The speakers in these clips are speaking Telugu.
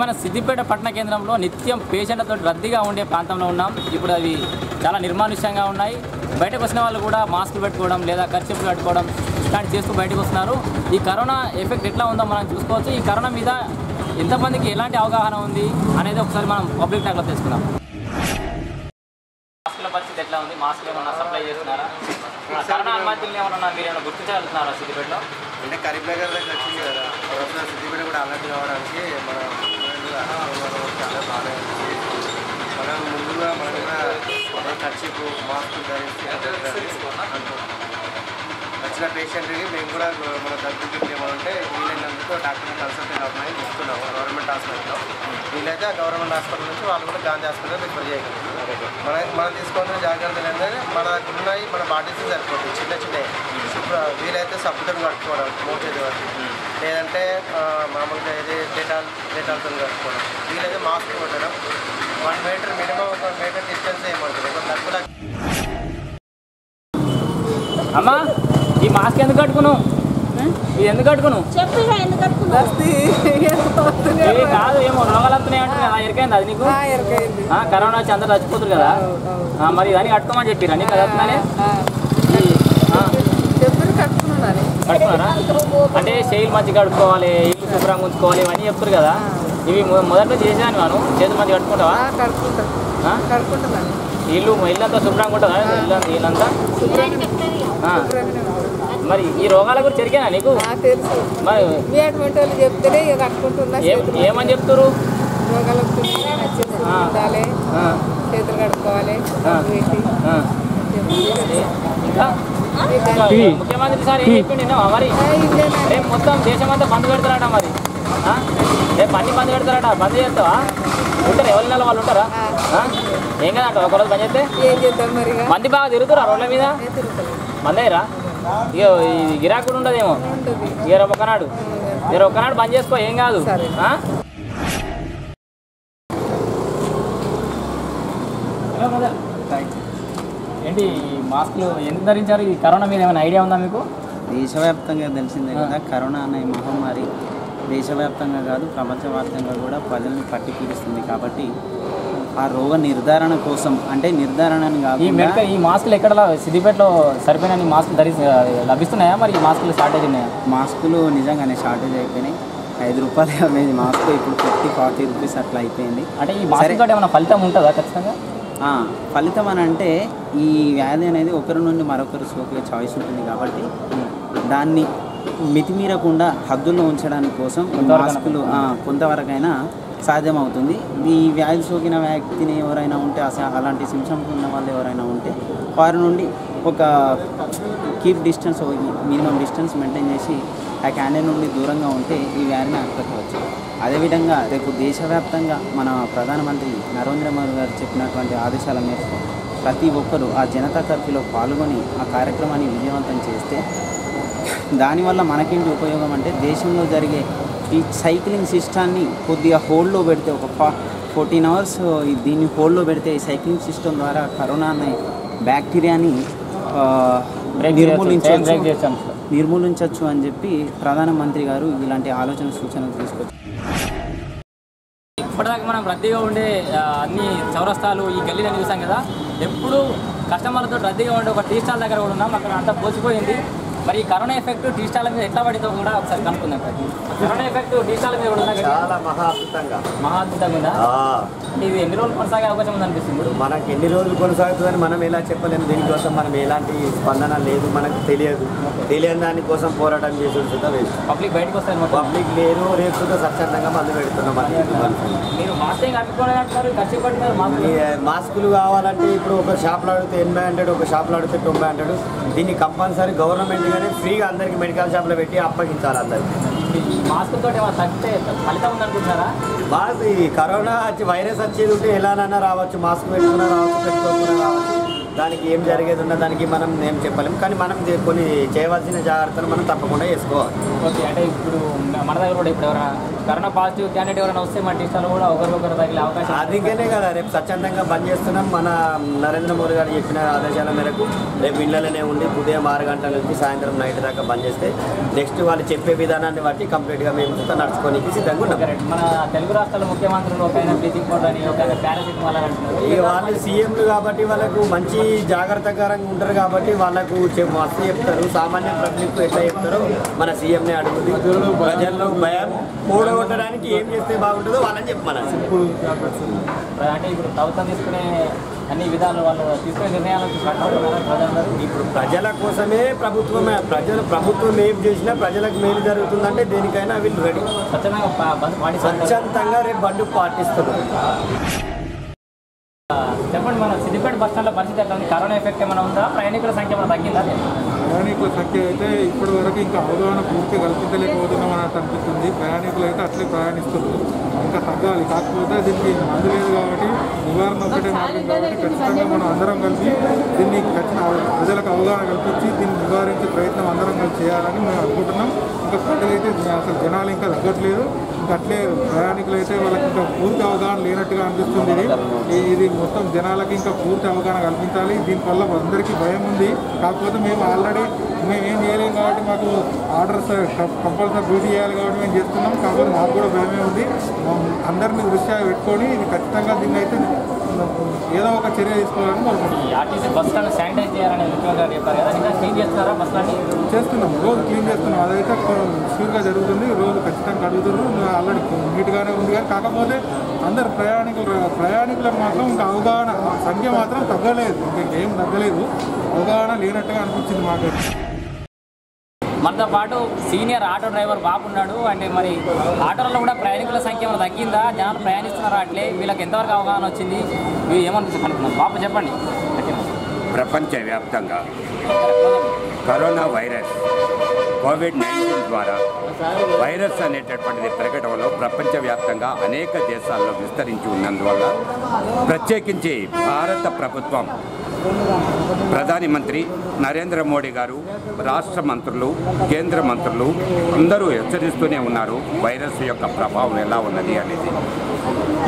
మన సిద్దిపేట పట్టణ కేంద్రంలో నిత్యం పేషెంట్లతో రద్దీగా ఉండే ప్రాంతంలో ఉన్నాం. ఇప్పుడు అవి చాలా నిర్మానుష్యంగా ఉన్నాయి. బయటకు వచ్చిన వాళ్ళు కూడా మాస్కులు పెట్టుకోవడం లేదా ఖర్చులు పెట్టుకోవడం ఇలాంటి చేస్తూ బయటకు వస్తున్నారు. ఈ కరోనా ఎఫెక్ట్ ఎట్లా ఉందో మనం చూసుకోవచ్చు. ఈ కరోనా మీద ఎంతమందికి ఎలాంటి అవగాహన ఉంది అనేది ఒకసారి మనం పబ్లిక్ టాక్లో తెలుసుకుందాం. మాస్కుల పరిస్థితి ఎట్లా ఉంది? మాస్కులు ఏమన్నా సప్లై చేస్తున్నారా? కరోనా అనుమతులు ఏమన్నా మీరు ఏమైనా గుర్తించగలుగుతున్నారా సిద్దిపేటలో? అంటే కరీంనగర్ దగ్గర వచ్చింది కదా. సిద్దిపేట కూడా అలర్ట్ కావడానికి మనం ఊళ్ళో అనారోగ్యం చాలా బాగా ఉంది. మనం ముందుగా మనం కూడా మన ఖర్చుకు మాస్క్ ధరించి అనుకుంటున్నాం. వచ్చిన పేషెంట్కి మేము కూడా మన దగ్గరికి ఏమంటే వీలైనందుకు డాక్టర్ని కన్సల్టేట్ అవ్వమని చెప్తున్నాము గవర్నమెంట్ హాస్పిటల్లో. వీలైతే ఆ గవర్నమెంట్ హాస్పిటల్ నుంచి వాళ్ళు కూడా గాంధీ హాస్పిటల్ రిఫర్ చేయగలుగుతారు. మన మనం తీసుకోవాల్సిన జాగ్రత్తలు ఏంటంటే మన దగ్గర ఉన్నాయి మన బాటిల్స్ సరిపోతుంది చిన్న చిన్నవి. వీలైతే సబ్బుతో కట్టుకోవడం మోచేది వరకు. లేదంటే మామూలుగా ఏది డేటాల్ డెటాల్తో కట్టుకోవడం. వీలైతే మాస్క్ కొట్టడం. వన్ మీటర్ మినిమం ఒక మీటర్ డిస్టెన్స్ ఏమంటుంది ఒక తక్కువ అమ్మా! మాస్క్ ఎందుకు కట్టుకున్నావు? ఇది ఎందుకు కట్టుకున్నావు? చెప్పు ఇక ఎందుకు కట్టుకున్నావు? ఏ కాదు ఏమో రోగాలు వస్తున్నాయి అంటే ఎరికైంది అది నీకు? ఆ, కరోనా వచ్చి అందరు చచ్చిపోతారు కదా. ఆ, మరి ఇవన్నీ కట్టుకోమని చెప్పిరా నీకు చదువుతున్నానే కట్టుకున్నారా? అంటే శైలి మంచిగా కడుక్కోవాలి ఇల్లు శుభ్రంగా ఉంచుకోవాలి ఇవన్నీ చెప్తారు కదా. ఇవి మొదట్లో చేసాను మనం చేతులు మంచిగా కట్టుకుంటావా? ఆ? ఇల్లు ఇల్లంతా శుభ్రంగా ఉంటుందా? ఇల్లు ఇల్లంతా ఆ. మరి ఈ రోగాల గురించి ఎరికేనా నీకు? తెలుసు. మరి మీ అటువంటి వాళ్ళు చెప్తేనే ఇక కట్టుకుంటున్నా ఏం ఏమని చెప్తారు రోగాలు వస్తున్నాయి చేతులు కడుక్కోవాలి. ఇంకా? ముఖ్యమంత్రి సార్ ఏం చెప్పిండు మరి? రేపు మొత్తం దేశమంతా బంద్ పెడతారట మరి? రేపు అన్ని బంద్ పెడతారట. బంద్ చేస్తావా? ఉంటారు? ఎవరి నెల వాళ్ళు ఉంటారా? ఆ? ఏం కదంట ఒకరోజు బంద్ చేస్తే? మంది బాగా తిరుగుతారా రోడ్ల మీద? తిరుగుతుంది మంది అయ్యరా ఇక ఈ గిరాకు కూడా ఉండదేమో ఇక రేపు ఒక్కనాడు ఇక రేపు ఒక్కనాడు బంద్ చేసుకో ఏం కాదు? ఏంటి ఈ మాస్కులు ఎందుకు ధరించారు? ఈ కరోనా మీద ఏమైనా ఐడియా ఉందా మీకు? దేశవ్యాప్తంగా తెలిసిందే కదా కరోనా అనే మహమ్మారి దేశవ్యాప్తంగా కాదు ప్రపంచవ్యాప్తంగా కూడా ప్రజల్ని పట్టి పీడిస్తుంది కాబట్టి ఆ రోగ నిర్ధారణ కోసం అంటే నిర్ధారణని ఈ కాకుండా మెడికల్ ఈ మాస్కులు ఎక్కడ సిద్దిపేటలో సరిపోయిన మాస్కులు ధరి లభిస్తున్నాయా మరి ఈ మాస్కులు షార్టేజ్ ఉన్నాయా మాస్కులు నిజంగానే షార్టేజ్ అయిపోయినాయి. ఐదు రూపాయలు యాభై మాస్క్ ఇప్పుడు ఫిఫ్టీ ఫార్టీ రూపీస్ అట్లా అయిపోయింది. అంటే ఈ మాస్క్ తోటి ఏమైనా ఫలితం ఉంటుందా ఖచ్చితంగా? ఫలితం అని అంటే ఈ వ్యాధి అనేది ఒకరి నుండి మరొకరు సోకే చాయిస్ ఉంటుంది కాబట్టి దాన్ని మితిమీరకుండా హద్దుల్లో ఉంచడానికి కోసం మాస్కులు కొంతవరకైనా సాధ్యమవుతుంది. ఈ వ్యాధి సోకిన వ్యక్తిని ఎవరైనా ఉంటే అలాంటి సిమ్టమ్స్ ఉన్న వాళ్ళు ఎవరైనా ఉంటే వారి నుండి ఒక keep distance minimum distance maintain చేసి ఆ క్యాండిల్ నుండి దూరంగా ఉంటే ఈ వ్యాధిని అరికట్టవచ్చు అదేవిధంగా రేపు దేశవ్యాప్తంగా మన ప్రధానమంత్రి నరేంద్ర మోదీ గారు చెప్పినటువంటి ఆదేశాల మేరకు ప్రతి ఒక్కరూ ఆ జనతా కర్ఫ్యూలో పాల్గొని ఆ కార్యక్రమాన్ని విజయవంతం చేస్తే దానివల్ల మనకేంటి ఉపయోగం అంటే దేశంలో జరిగే ఈ సైక్లింగ్ సిస్టాన్ని కొద్దిగా హోల్డ్లో పెడితే ఒక ఫా ఫోర్టీన్ అవర్స్ దీన్ని హోల్డ్లో పెడితే ఈ సైక్లింగ్ సిస్టమ్ ద్వారా కరోనా అనే బ్యాక్టీరియాని నిర్మూలించవచ్చు. నిర్మూలించవచ్చు అని చెప్పి ప్రధానమంత్రి గారు ఇలాంటి ఆలోచన సూచనలు తీసుకొచ్చారు. ఇప్పటిదాకా మనం రద్దీగా ఉండే అన్ని చౌరస్తాలు ఈ గల్లీలను చూసాం కదా. ఎప్పుడు కస్టమర్లతో రద్దీగా ఉండే ఒక టీ స్టాల్ దగ్గర కూడా ఉన్నాం. అక్కడ అంతా పోసిపోయింది. మరి ఈ కరోనా ఎఫెక్ట్ టీ స్టాల్ మీద ఎట్లా పడిందో కూడా ఒకసారి కనుక్కుందాం కరోనా ఎఫెక్ట్ టీ స్టాల్ మీద కూడా? చాలా మహా అద్భుతంగా మహా అద్భుతంగా ఉందా ఇది ఎన్ని రోజులు కొనసాగే అవకాశం ఉంది అనిపిస్తుంది ఇప్పుడు? మనకి ఎన్ని రోజులు కొనసాగుతుందని మనం ఎలా చెప్పలేము. దీనికోసం మనం ఎలాంటి స్పందన లేదు. మనకు తెలియదు. తెలియని దానికోసం పోరాటం చేసి పబ్లిక్ బయటకు వస్తారు పబ్లిక్ లేరు రేపు సుద్ధా స్వచ్ఛందంగా మందు పెడుతున్నాం. మీరు మాస్కులు కావాలంటే ఇప్పుడు ఒక షాప్లో అడిగితే ఎనభై హండ్రెడ్ ఒక షాప్లో అడిగితే తొంభై హండ్రెడ్. దీన్ని కంపల్సరీ గవర్నమెంట్ గానే ఫ్రీగా అందరికి మెడికల్ షాప్లో పెట్టి అప్పగించాలి అందరికి. మాస్క్ తోటి తగ్గితే ఫలితం ఉందనుకుంటున్నారా? మాస్ ఈ కరోనా వచ్చి వైరస్ వచ్చేది ఉంటే ఎలానైనా రావచ్చు? మాస్క్ పెట్టుకున్నా రావచ్చు పెట్టుకోకుండా రావచ్చు. దానికి ఏం జరిగేది ఉన్నా దానికి మనం ఏం చెప్పలేం. కానీ మనం కొన్ని చేయవలసిన జాగ్రత్తలు మనం తప్పకుండా వేసుకోవాలి. ఓకే అంటే ఇప్పుడు మన దగ్గర కూడా ఇప్పుడు ఎవరైనా కరోనా పాజిటివ్ క్యాండిడేట్ ఎవరైనా వస్తే మన టీస్టాలు కూడా ఒకరికొకరు తగిలే అవకాశం. అందుకనే కదా రేపు స్వచ్ఛందంగా బంద్ చేస్తున్నాం. మన నరేంద్ర మోడీ గారు చెప్పిన ఆదేశాల మేరకు రేపు ఇళ్ళలోనే ఉండి ఉదయం ఆరు గంటల నుంచి సాయంత్రం నైట్ దాకా బంద్ చేస్తే నెక్స్ట్ వాళ్ళు చెప్పే విధానాన్ని బట్టి కంప్లీట్గా మేము నడుచుకోనికి సిద్ధంగా ఉన్నాం. కరెక్ట్. మన తెలుగు రాష్ట్రాల ముఖ్యమంత్రులు ఒక ఆయన బ్లీచింగ్ పౌడర్ అని ఒక ఆయన పారాసిటమాల్ అని అంటున్నారు. ఇక వాళ్ళు సీఎంలు కాబట్టి వాళ్ళకు మంచి జాగ్రత్తకరంగా ఉంటారు కాబట్టి వాళ్ళకు మస్తు చెప్తారు. సామాన్య పబ్లిక్ ఎట్లా చెప్తారో మన సీఎంనే అడుగుతుంది. ప్రజల్లో భయం. కూడగొట్టడానికి ఏం చేస్తే బాగుంటుందో వాళ్ళని చెప్పమన్నారు అంటే ఇప్పుడు ప్రభుత్వం తీసుకునే అన్ని విధాలు వాళ్ళు తీసుకునే నిర్ణయాలకు ఇప్పుడు ప్రజల కోసమే ప్రభుత్వమే ప్రజల ప్రభుత్వం ఏం చేసినా ప్రజలకు మేలు జరుగుతుందంటే దేనికైనా వీళ్ళు రెడీ స్వచ్ఛందంగా రేపు బండు పాటిస్తున్నారు. చెప్పండి మన సిద్దిపేట బస్ స్టాండ్లో పరిస్థితి ఎట్లా ఉంది? కరోనా ఎఫెక్ట్ ఏమైనా ఉందా? ప్రయాణికుల సంఖ్య ఏమైనా తగ్గిందా? ప్రయాణికుల సంఖ్య అయితే ఇప్పటి వరకు ఇంకా అవగాహన పూర్తి కల్పించలేకపోతున్నాం అన్నట్టు అనిపిస్తుంది. ప్రయాణికులు అయితే అట్లే ప్రయాణిస్తున్నారు. ఇంకా తగ్గాలి. కాకపోతే దీనికి మందు లేదు కాబట్టి నివారణ ఒకటే మార్గం కాబట్టి ఖచ్చితంగా మనం అందరం కలిసి దీన్ని ఖచ్చితంగా ప్రజలకు అవగాహన కల్పించి దీన్ని నివారించే ప్రయత్నం అందరం కలిసి చేయాలని మేము అనుకుంటున్నాం. ఇంకా ప్రజలైతే అసలు జనాలు ఇంకా తగ్గట్లేదు. అట్లే ప్రయాణికులు అయితే వాళ్ళకి ఇంకా పూర్తి అవగాహన లేనట్టుగా అనిపిస్తుంది ఇది. ఇది మొత్తం జనాలకి ఇంకా పూర్తి అవగాహన కల్పించాలి. దీనివల్ల అందరికీ భయం ఉంది. కాకపోతే మేము ఆల్రెడీ మేము ఏం చేయలేం కాబట్టి మాకు ఆర్డర్స్ కంపల్సరీ డ్యూటీ చేయాలి కాబట్టి మేము చేస్తున్నాం. కాకపోతే మాకు కూడా భయమే ఉంది. అందరినీ దృష్ట్యా పెట్టుకొని ఇది ఖచ్చితంగా దీన్ని అయితే ఏదో ఒక చర్య తీసుకోవాలని కోరుకుంటున్నాం. ఆర్టీసీ బస్ స్టాండ్ శానిటైజ్ చేయాలని చెప్పారు కదా ఇంకా క్లీన్ చేస్తున్నారా బస్ స్టాండ్ని చేస్తున్నాం. రోజు క్లీన్ చేస్తున్నాం. అదైతే షూర్గా జరుగుతుంది. రోజు ఖచ్చితంగా కడుగుతున్నారు. ఆల్రెడీ నీట్గానే ఉంది కానీ కాకపోతే అందరు ప్రయాణికులు ప్రయాణికులకు మాత్రం ఇంకా అవగాహన సంఖ్య మాత్రం తగ్గలేదు. ఇంకేం తగ్గలేదు. అవగాహన లేనట్టుగా అనిపించింది మాకు. మనతో పాటు సీనియర్ ఆటో డ్రైవర్ బాబు ఉన్నాడు. అంటే మరి ఆటోలలో కూడా ప్రయాణికుల సంఖ్య ఏమైనా తగ్గిందా? జనాలు ప్రయాణిస్తున్నారా? అట్లే వీళ్ళకి ఎంతవరకు అవగాహన వచ్చింది? ఏమనిపిస్తుంది అనుకున్నాం బాబు చెప్పండి. ప్రపంచవ్యాప్తంగా కరోనా వైరస్ కోవిడ్ నైన్టీన్ ద్వారా వైరస్ అనేటటువంటిది ప్రకటనలో ప్రపంచవ్యాప్తంగా అనేక దేశాల్లో విస్తరించి ఉన్నందువల్ల ప్రత్యేకించి భారత ప్రభుత్వం ప్రధాని మంత్రి నరేంద్ర మోడీ గారు రాష్ట్ర మంత్రులు కేంద్ర మంత్రులు అందరూ హెచ్చరిస్తూనే ఉన్నారు వైరస్ యొక్క ప్రభావం ఎలా ఉన్నది అనేది.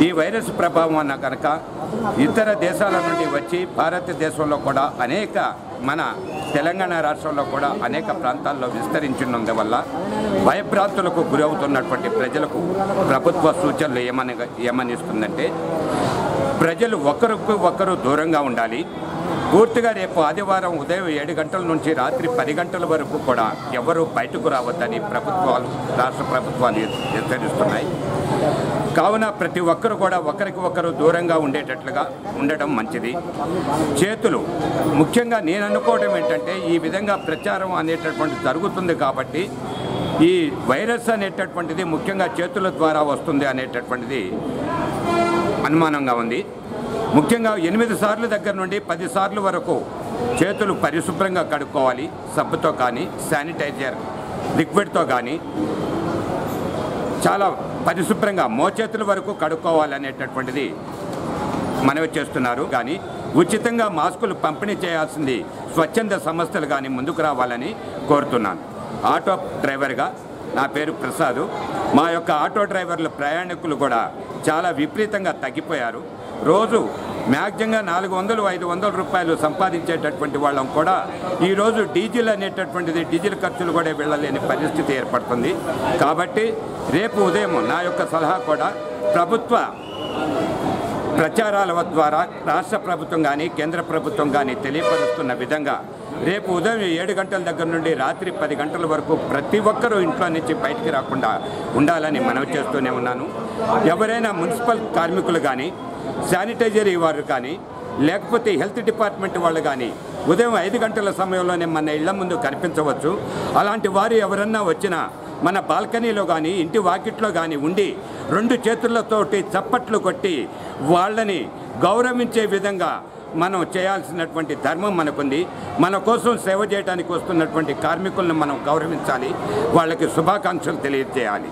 ఈ వైరస్ ప్రభావం అన్న కనుక ఇతర దేశాల నుండి వచ్చి భారతదేశంలో కూడా అనేక మన తెలంగాణ రాష్ట్రంలో కూడా అనేక ప్రాంతాల్లో విస్తరించినందువల్ల భయభ్రాంతులకు గురవుతున్నటువంటి ప్రజలకు ప్రభుత్వ సూచనలు ఏమని ఏమనిస్తుందంటే ప్రజలు ఒకరికి ఒకరు దూరంగా ఉండాలి. పూర్తిగా రేపు ఆదివారం ఉదయం ఏడు గంటల నుంచి రాత్రి పది గంటల వరకు కూడా ఎవరు బయటకు రావద్దని ప్రభుత్వాలు రాష్ట్ర ప్రభుత్వాలు నిర్ధరిస్తున్నాయి కావున ప్రతి ఒక్కరు కూడా ఒకరికి ఒకరు దూరంగా ఉండేటట్లుగా ఉండడం మంచిది. చేతులు ముఖ్యంగా నేను అనుకోవడం ఏంటంటే ఈ విధంగా ప్రచారం అనేటటువంటి జరుగుతుంది కాబట్టి ఈ వైరస్ అనేటటువంటిది ముఖ్యంగా చేతుల ద్వారా వస్తుంది అనేటటువంటిది అనుమానంగా ఉంది. ముఖ్యంగా ఎనిమిది సార్లు దగ్గర నుండి పది సార్లు వరకు చేతులు పరిశుభ్రంగా కడుక్కోవాలి సబ్బుతో కానీ శానిటైజర్ లిక్విడ్తో కానీ. చాలా పరిశుభ్రంగా మోచేతుల వరకు కడుక్కోవాలనేటటువంటిది మనవి చేస్తున్నారు. కానీ ఉచితంగా మాస్కులు పంపిణీ చేయాల్సింది స్వచ్ఛంద సంస్థలు కానీ ముందుకు రావాలని కోరుతున్నాను. ఆటో డ్రైవర్గా నా పేరు ప్రసాద్. మా యొక్క ఆటో డ్రైవర్ల ప్రయాణికులు కూడా చాలా విపరీతంగా తగ్గిపోయారు. రోజు మ్యాక్సిమంగా నాలుగు వందలు ఐదు వందల రూపాయలు సంపాదించేటటువంటి వాళ్ళం కూడా ఈరోజు డీజిల్ అనేటటువంటిది డీజిల్ ఖర్చులు కూడా వెళ్ళలేని పరిస్థితి ఏర్పడుతుంది. కాబట్టి రేపు ఉదయం నా యొక్క సలహా కూడా ప్రభుత్వ ప్రచారాల ద్వారా రాష్ట్ర ప్రభుత్వం కానీ కేంద్ర ప్రభుత్వం కానీ తెలియపరుస్తున్న విధంగా రేపు ఉదయం ఏడు గంటల దగ్గర నుండి రాత్రి పది గంటల వరకు ప్రతి ఒక్కరూ ఇంట్లో నుంచి బయటికి రాకుండా ఉండాలని మనవి చేస్తూనే ఉన్నాను. ఎవరైనా మున్సిపల్ కార్మికులు కానీ శానిటైజర్ వారు కానీ లేకపోతే హెల్త్ డిపార్ట్మెంట్ వాళ్ళు కానీ ఉదయం ఐదు గంటల సమయంలోనే మన ఇళ్ళ ముందు కనిపించవచ్చు. అలాంటి వారు ఎవరన్నా వచ్చినా మన బాల్కనీలో కానీ ఇంటి వాకిట్లో కానీ ఉండి రెండు చేతులతోటి చప్పట్లు కొట్టి వాళ్ళని గౌరవించే విధంగా మనం చేయాల్సినటువంటి ధర్మం మనకుంది. మన కోసం సేవ చేయడానికి వస్తున్నటువంటి కార్మికులను మనం గౌరవించాలి. వాళ్ళకి శుభాకాంక్షలు తెలియజేయాలి.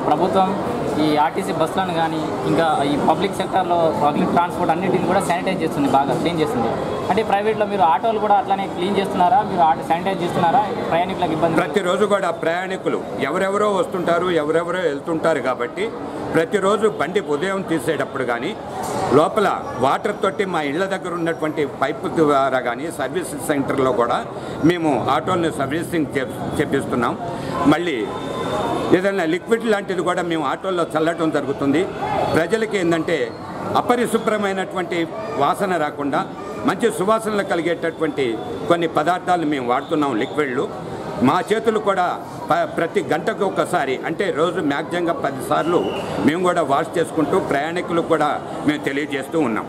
ప్రభుత్వం ఈ ఆర్టీసీ బస్సులను కానీ ఇంకా ఈ పబ్లిక్ సెక్టర్లో పబ్లిక్ ట్రాన్స్పోర్ట్ అన్నింటిని కూడా శానిటైజ్ చేస్తుంది బాగా క్లీన్ చేస్తుంది. అంటే ప్రైవేట్లో మీరు ఆటోలు కూడా అట్లానే క్లీన్ చేస్తున్నారా? మీరు ఆటో శానిటైజ్ చేస్తున్నారా? ప్రయాణికులకు ఇబ్బంది ప్రతిరోజు కూడా ప్రయాణికులు ఎవరెవరో వస్తుంటారు ఎవరెవరో వెళ్తుంటారు కాబట్టి ప్రతిరోజు బండి ఉదయం తీసేటప్పుడు కానీ లోపల వాటర్ తోటి మా ఇళ్ళ దగ్గర ఉన్నటువంటి పైపు ద్వారా కానీ సర్వీస్ సెంటర్లో కూడా మేము ఆటోలను సర్వీసింగ్ చే చేపిస్తున్నాం. మళ్ళీ ఏదైనా లిక్విడ్ లాంటిది కూడా మేము ఆటోల్లో చల్లటం జరుగుతుంది. ప్రజలకి ఏంటంటే అపరిశుభ్రమైనటువంటి వాసన రాకుండా మంచి సువాసనలు కలిగేటటువంటి కొన్ని పదార్థాలు మేము వాడుతున్నాం లిక్విడ్లు మా చేతులు కూడా ప- ప్రతి గంటకు ఒకసారి అంటే రోజు మ్యాక్సిమంగా పదిసార్లు మేము కూడా వాష్ చేసుకుంటూ ప్రయాణికులు కూడా మేము తెలియజేస్తూ ఉన్నాం.